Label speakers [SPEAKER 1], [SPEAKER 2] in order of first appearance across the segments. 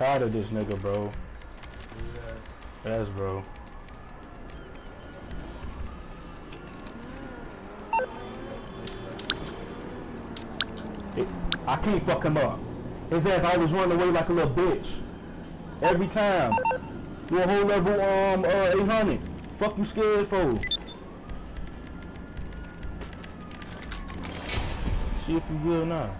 [SPEAKER 1] Tired of this nigga, bro. Yes, bro. I can't fuck him up. His ass always running away like a little bitch. Every time. You a whole level um uh 800. Fuck you scared for. See if you good now.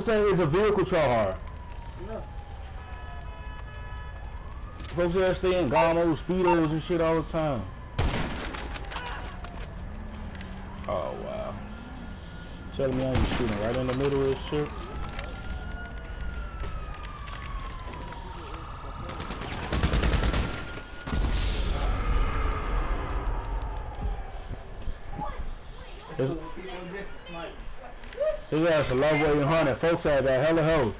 [SPEAKER 1] Folks say it's a vehicle char.
[SPEAKER 2] No.
[SPEAKER 1] Folks that stay in Gamos, Speedos and shit all the time. Oh wow. Telling me I was shooting right in the middle of this shit. His, his ass a love way hunter. Folks had that hella hoe.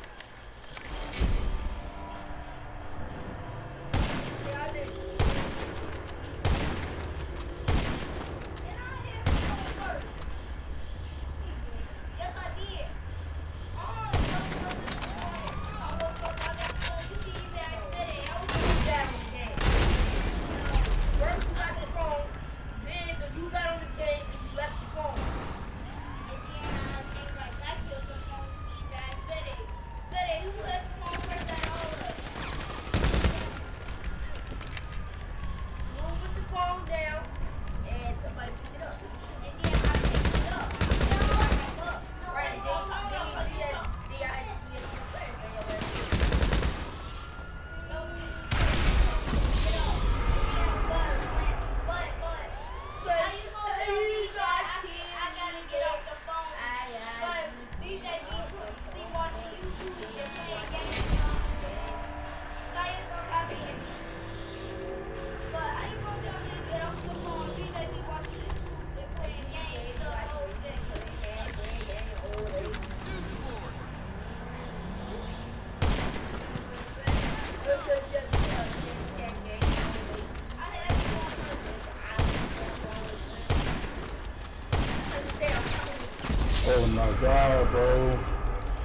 [SPEAKER 1] Oh my god, bro.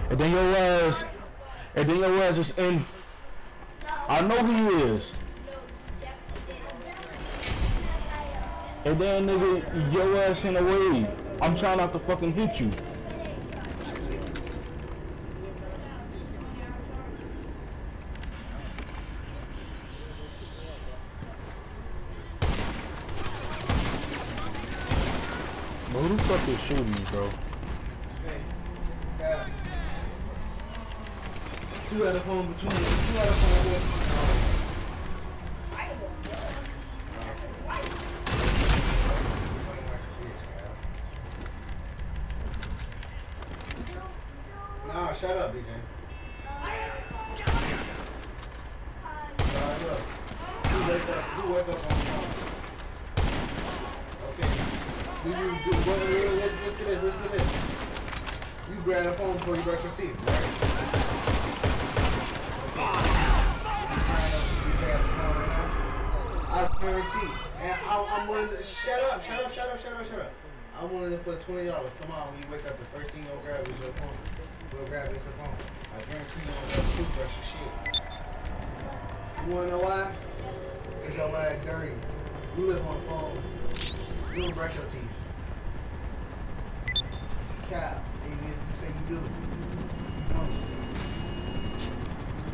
[SPEAKER 1] And then your ass, and then your ass is in. I know who he is. And then nigga, your ass in the way. I'm trying not to fucking hit you. Who the fuck is shooting me, bro?
[SPEAKER 2] Two at a home between two at a home. Nah, shut up, BJ. Nah, look. You wake up. You wake up on time. Okay. Do you do what? Listen to this. Listen to this. You grab the phone before you brush your teeth, right? I'm willing to shut up, shut up, shut up, shut up, shut up. I'm willing to put twenty dollars. Come on, when you wake up, the first thing you'll grab is your phone. You'll grab is your phone. I guarantee you won't grab a toothbrush and shit. You wanna know why? Cause your ass dirty. You live on phone. You don't brush your teeth. Cap, even if you say you do. You.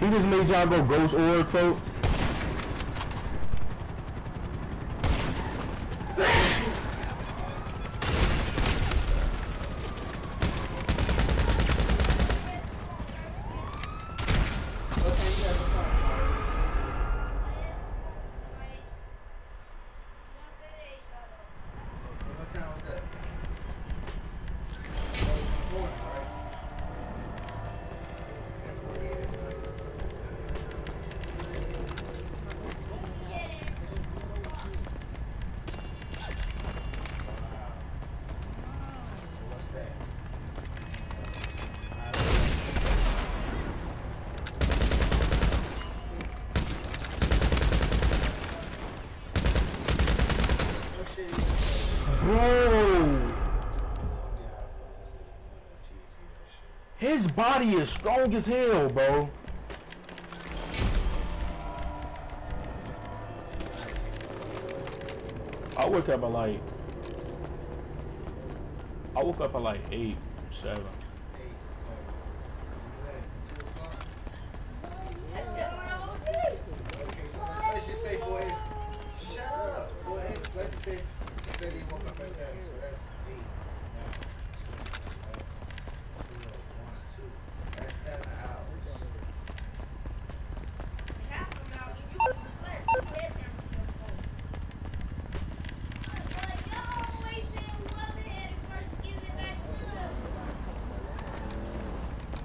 [SPEAKER 1] He just made y'all go ghost org, folks.
[SPEAKER 3] His body is strong as hell, bro. I woke up at like I woke up at like eight, seven.
[SPEAKER 2] Let's just say, boys, shut up. Boys, let's say, say they woke up at that. So that's eight. Now, uh, one, two. That's seven hours.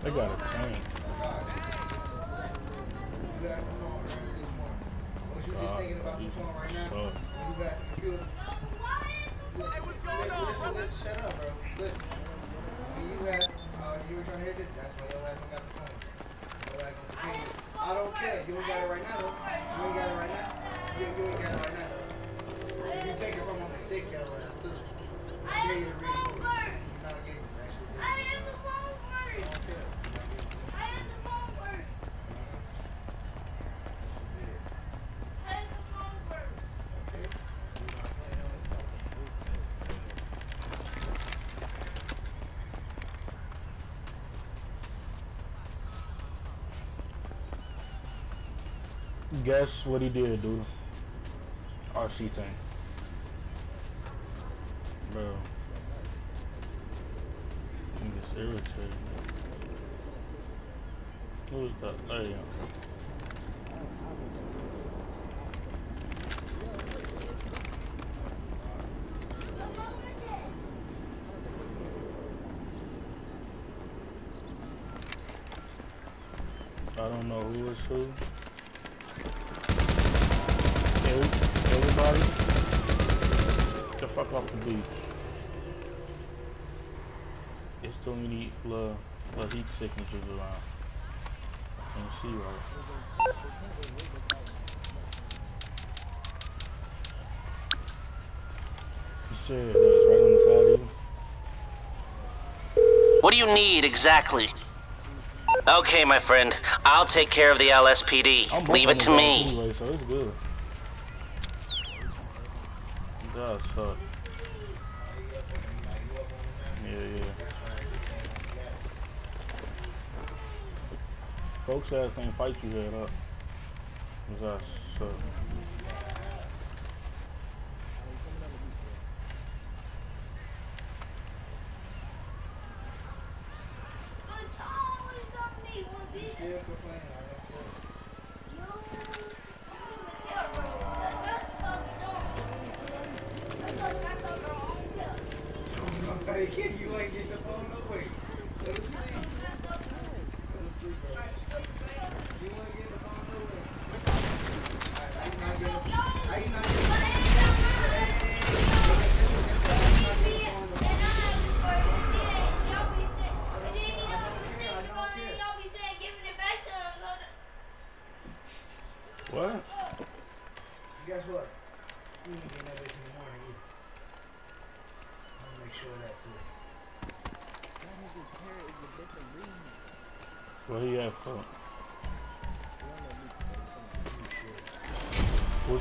[SPEAKER 3] They got a tank.
[SPEAKER 2] You got the phone early this morning. Was you just
[SPEAKER 3] Uh,
[SPEAKER 2] thinking about the phone right now?
[SPEAKER 3] uh.
[SPEAKER 2] Uh, your. Your. I don't care. You ain't got it right now, though. You ain't got it right now. You, you ain't got it right now, though. You take it from him and stick your ass, too. I gave you the reason.
[SPEAKER 3] Guess what he did, dude? RC tank. Bro. I'm just irritated. Who's that lady? I don't know who is who. Every, everybody, get the fuck off the beach. There's too many little, little heat signatures around. I can't see right. You said that it's right on the side of you?
[SPEAKER 4] What do you need exactly? Okay, my friend. I'll take care of the LSPD. Leave it to me.
[SPEAKER 3] Anyway, so it's good. That suck. Yeah, yeah. Folks ass ain't fight you head up. Ass suck.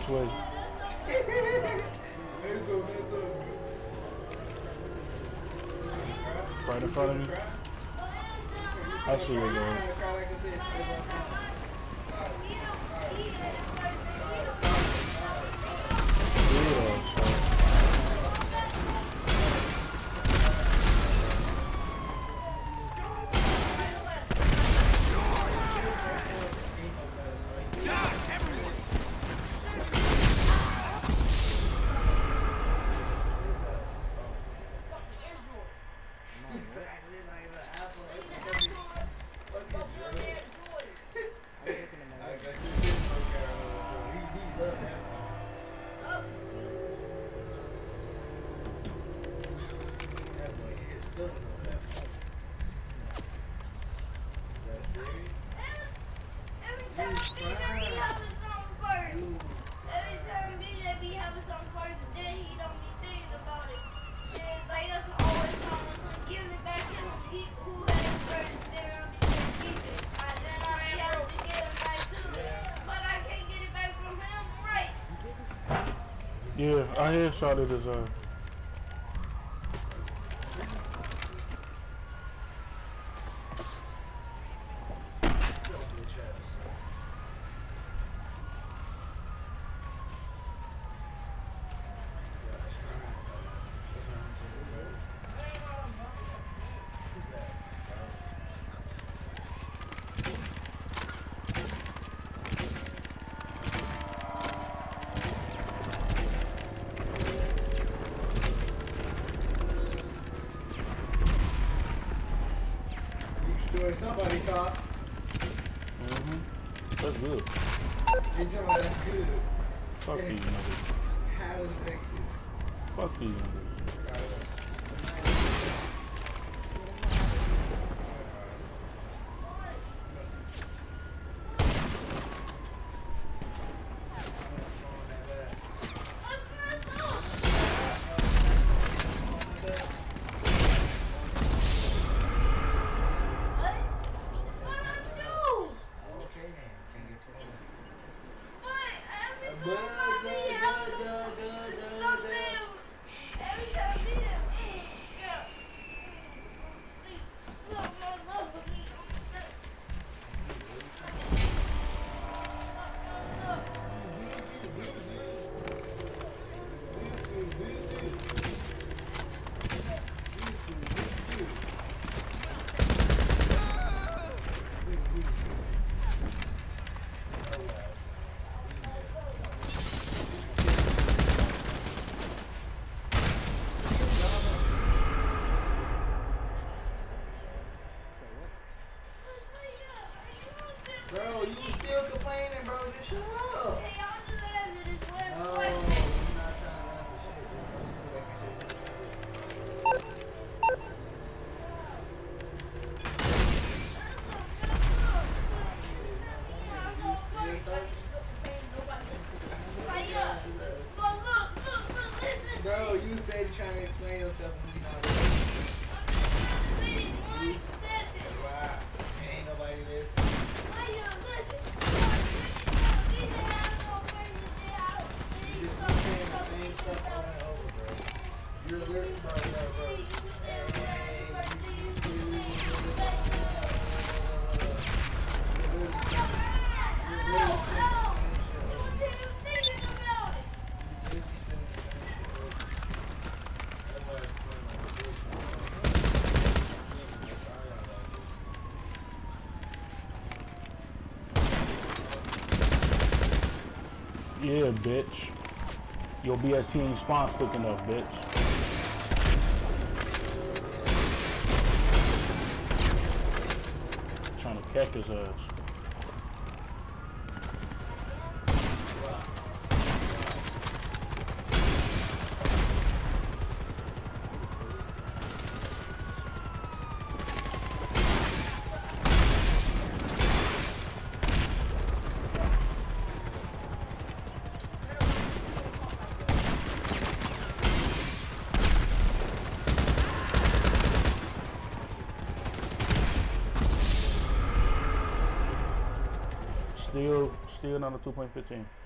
[SPEAKER 3] Which way? Right in front of me? I see you're
[SPEAKER 2] Trying
[SPEAKER 3] Yeah,
[SPEAKER 2] I headshot it as uh,
[SPEAKER 5] Yeah,
[SPEAKER 2] bitch. Your BST ain't spawn quick enough, bitch. To his ass. Still, still not a 2.15.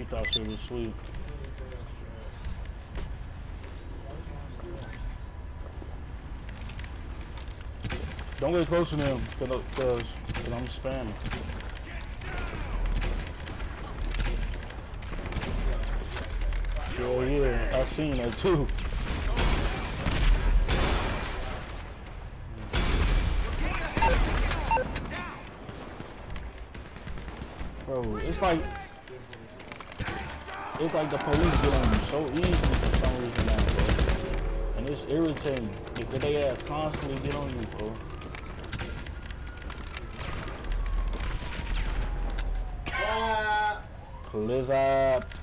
[SPEAKER 2] He thought she was sweet. Don't get close to them, cause, cause, 'cause I'm spamming. Sure, oh, yeah, I've seen that too. Bro, it's like it's like the police get on you so easy for some reason now, bro. And it's irritating because they ass constantly get on you, bro.
[SPEAKER 3] Blizzard.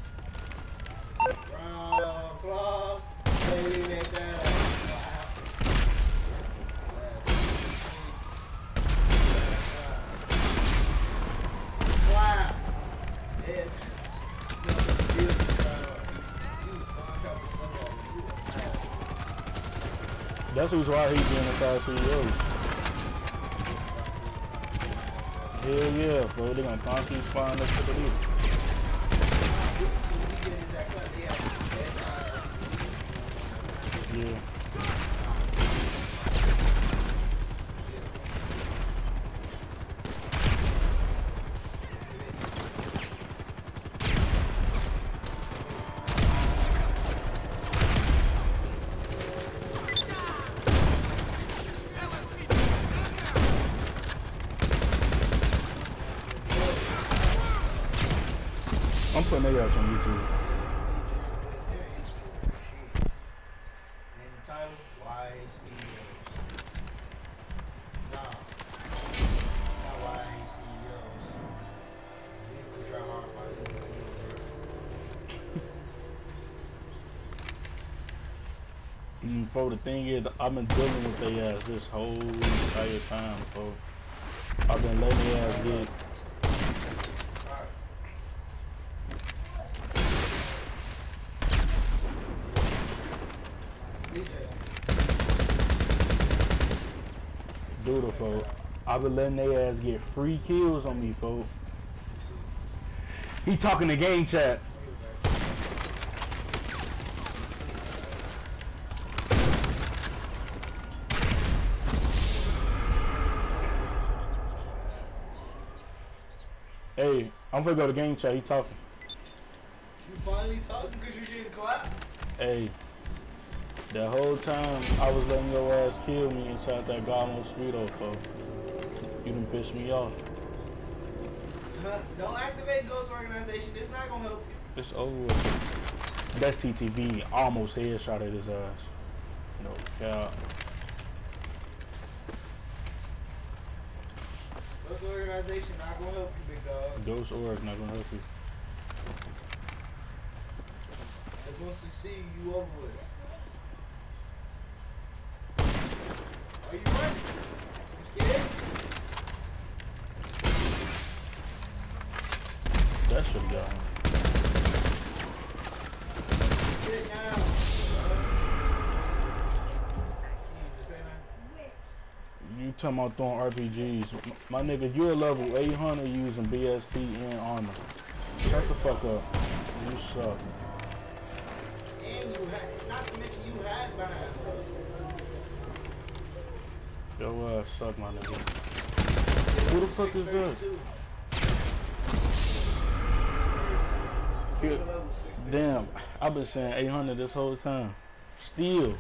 [SPEAKER 3] That's who's why he's being a fast CEO. Hell yeah, bro. They're gonna constantly spawn us to the leader. I'm putting their ass on YouTube. Mm, bro, the thing is, I've been dealing with their ass this whole entire time, bro. I've been letting their ass get
[SPEAKER 2] bro. Alright.
[SPEAKER 3] doodle, bro. I've been letting their ass get free kills on me, bro. He talking to game chat. Hey, I'm gonna go to game chat. He talking.
[SPEAKER 2] You finally talking because you getting clapped?
[SPEAKER 3] Hey, the whole time I was letting your ass kill me and inside that God mosquito, bro. You done pissed me off.
[SPEAKER 2] Don't activate Ghost Organization. It's not gonna help you.
[SPEAKER 3] It's over with. That's TTV. Almost headshot at his ass. No cap.
[SPEAKER 2] Ghost Organization not gonna help you, big dog.
[SPEAKER 3] Ghost Org not gonna help you.
[SPEAKER 2] It wants to see you over with. Are you ready? You scared?
[SPEAKER 3] That should.
[SPEAKER 2] Sit down. You
[SPEAKER 3] talking about throwing RPGs. My nigga, you're level 800 using BST and armor. Shut the fuck up. You suck.
[SPEAKER 2] And you had, not to mention you had behind.
[SPEAKER 3] Your ass suck, my nigga. Who the fuck is this? Damn, I've been saying 800 this whole time. Still,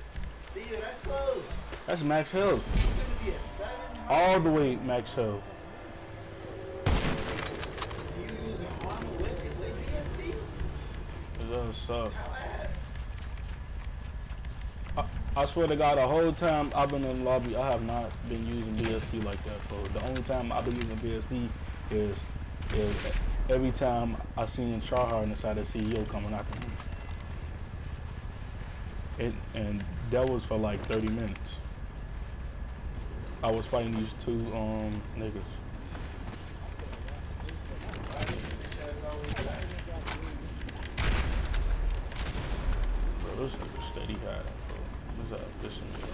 [SPEAKER 2] Steve, that's close.
[SPEAKER 3] that's max health.
[SPEAKER 2] It's gonna be a seven.
[SPEAKER 3] All the way max health.
[SPEAKER 2] You using armor with it with BST?
[SPEAKER 3] It does suck.
[SPEAKER 2] How ass?
[SPEAKER 3] I, I swear to God, the whole time I've been in the lobby, I have not been using BST like that, bro. The only time I've been using BST is, is every time I seen Tryhard inside the CEO coming after me. It, and that was for like 30 minutes. I was fighting these two um niggas. Bro, this nigga steady hiding, bro. What's up? This nigga.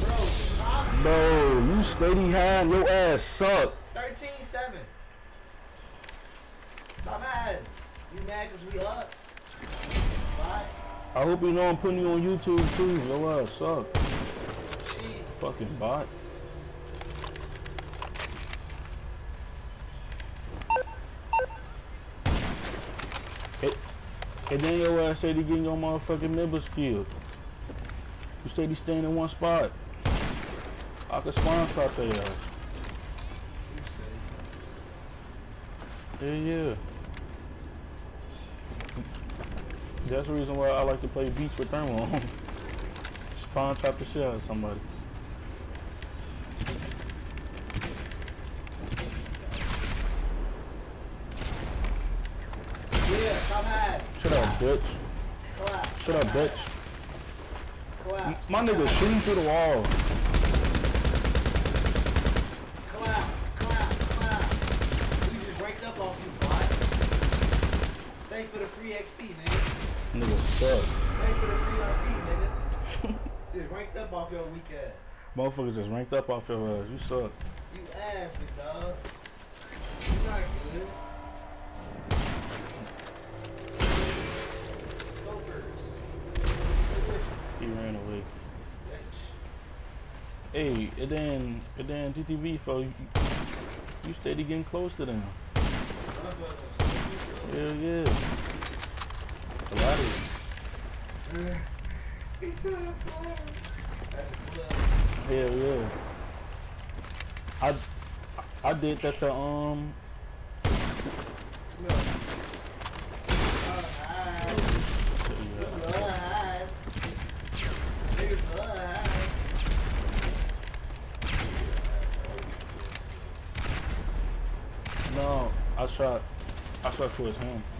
[SPEAKER 2] Bro, stop.
[SPEAKER 3] Bro, you steady hiding. Your ass suck.
[SPEAKER 2] 13 7. Stop mad. You mad because we up? Right?
[SPEAKER 3] I hope you know I'm putting you on YouTube too. Your ass suck.
[SPEAKER 2] Shit.
[SPEAKER 3] Fucking bot. It, and then your ass said he getting your motherfucking members killed. You said he staying in one spot. I could spawn shot their ass. Yeah, yeah. That's the reason why I like to play beach with thermal on. Spawn trap the shit out of somebody.
[SPEAKER 2] Yeah, come on.
[SPEAKER 3] Shut up, bitch. Shut up, bitch.
[SPEAKER 2] Go
[SPEAKER 3] M-
[SPEAKER 2] out.
[SPEAKER 3] My nigga shooting through the wall.
[SPEAKER 2] Come out. Come out. Come out. You just ranked up off you, boy. Thanks for the free XP, nigga.
[SPEAKER 3] Nigga stuck.
[SPEAKER 2] Thanks for the free RP, nigga. Just ranked up off your weak ass.
[SPEAKER 3] Motherfuckers just ranked up off your ass. You suck.
[SPEAKER 2] You ass, dog. You not good.
[SPEAKER 3] He ran away. Hey, and then, and then TTV, fo, you, you steady getting close to them. Hell yeah. A lot of Hell yeah. I, I did that to, um, no, I shot, I shot towards him.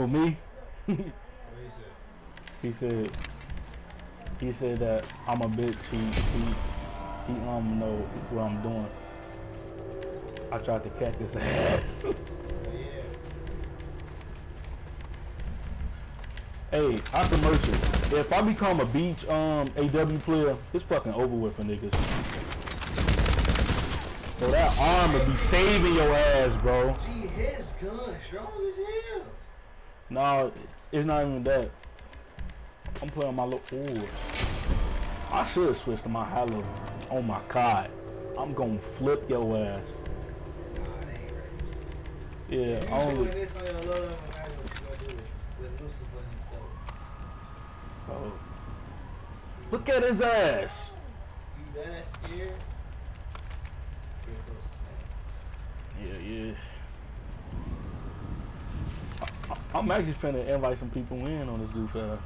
[SPEAKER 3] For me,
[SPEAKER 2] What he said?
[SPEAKER 3] he said, he said that I'm a bitch. He, he, he um know what I'm doing. I tried to catch his ass.
[SPEAKER 2] Oh, yeah.
[SPEAKER 3] Hey, I commercial. If I become a beach um AW player, it's fucking over with for niggas. So that arm would be saving your ass, bro.
[SPEAKER 2] Gee, his gun strong as hell.
[SPEAKER 3] No, it's not even that. I'm playing my little. Ooh. I should switch to my high level. Oh my god. I'm gonna flip your ass.
[SPEAKER 2] Nah, it ain't right.
[SPEAKER 3] Yeah, only.
[SPEAKER 2] doing this on your low level, imagine what you gonna do with Lucifer himself.
[SPEAKER 3] Oh. Look at his ass.
[SPEAKER 2] You that scared? Get close to
[SPEAKER 3] Yeah, yeah. I'm actually trying to invite some people in on this goof ass. Uh,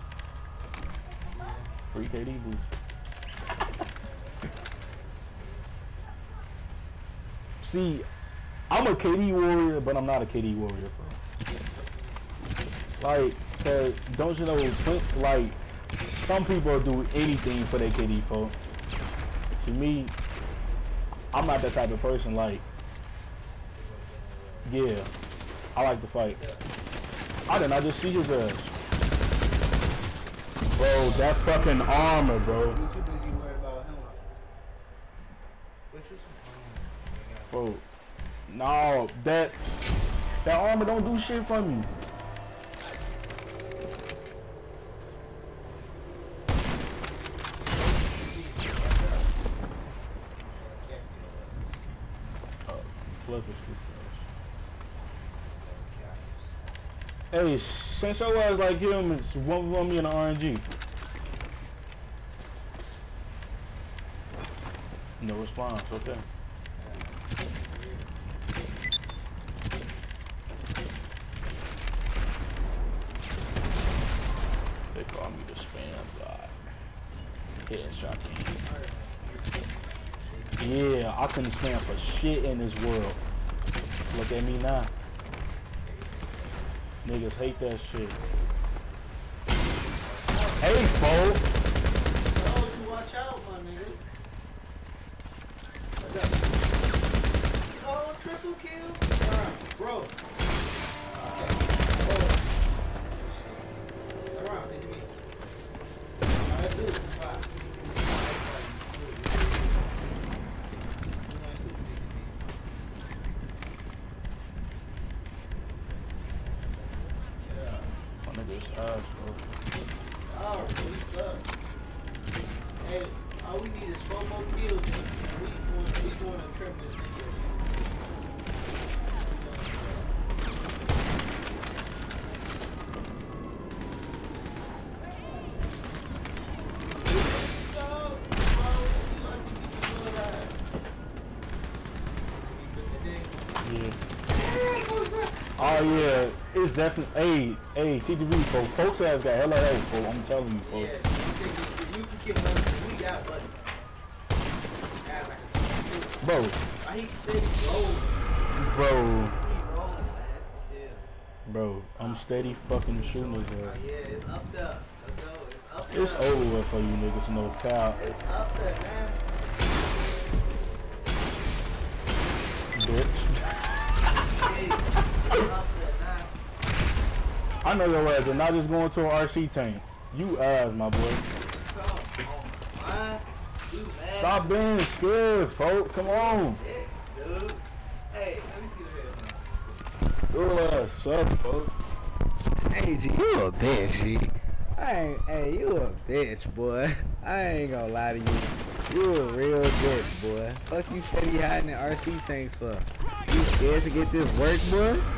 [SPEAKER 3] free KD boost. See, I'm a KD warrior, but I'm not a KD warrior, bro. Like, cause don't you know, like, some people do anything for their KD, folks. To me, I'm not that type of person, like, yeah, I like to fight. I did not just see his ass. Bro, that fucking armor, bro. Bro, no, that that armor don't do shit for me. Hey, since your ass like him, it's one for me in the RNG. No response, okay. They call me the spam god. Headshot. Yeah, I couldn't stand for shit in this world. Look at me now. Niggas hate that shit. Hey, folks.
[SPEAKER 2] Oh, you watch out, my nigga. Oh, triple kill. Alright, bro. Yeah. Oh
[SPEAKER 3] yeah, it's definitely. Hey, hey, TTV folks, folks ass got hella help, folks. I'm telling you,
[SPEAKER 2] Yeah,
[SPEAKER 3] folks.
[SPEAKER 2] you think you can kill us, we got buddy. Act like a
[SPEAKER 3] Bro,
[SPEAKER 2] he steady rolling?
[SPEAKER 3] bro,
[SPEAKER 2] He rolling, man. Chill.
[SPEAKER 3] bro, I'm steady fucking shooting his ass.
[SPEAKER 2] yeah, it's up there. Let's go. It's up there.
[SPEAKER 3] It's over for you niggas, no cow,
[SPEAKER 2] It's up there, man.
[SPEAKER 3] bitch.
[SPEAKER 2] Hey, it's up there, man.
[SPEAKER 3] I know your ass. You're not just going to an RC tank. You ass, my boy. Stop being scared, folks. Come on.
[SPEAKER 2] Hey.
[SPEAKER 3] Your ass up, folks.
[SPEAKER 6] Hey, G, you a bitch, G. I ain't, hey, you a bitch, boy. I ain't gonna lie to you. You a real bitch, boy. Fuck you steady hiding in RC tanks for? You scared to get this work, boy?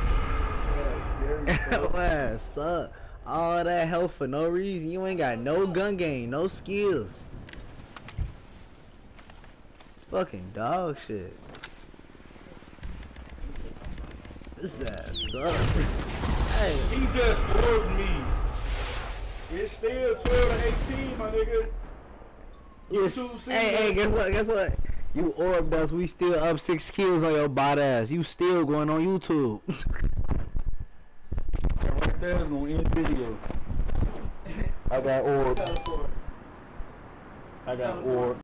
[SPEAKER 6] What up? All that help for no reason. You ain't got no gun game, no skills. Fucking dog shit. This ass sucks. Hey,
[SPEAKER 3] He just orbed me. It's still 12 to 18, my nigga.
[SPEAKER 6] Yes.
[SPEAKER 3] two
[SPEAKER 6] Hey, hey,
[SPEAKER 3] seasons.
[SPEAKER 6] guess what? Guess what? You orbed us. We still up six kills on your bot ass. You still going on YouTube.
[SPEAKER 3] Right there is gonna end video. I got orb. I got orb.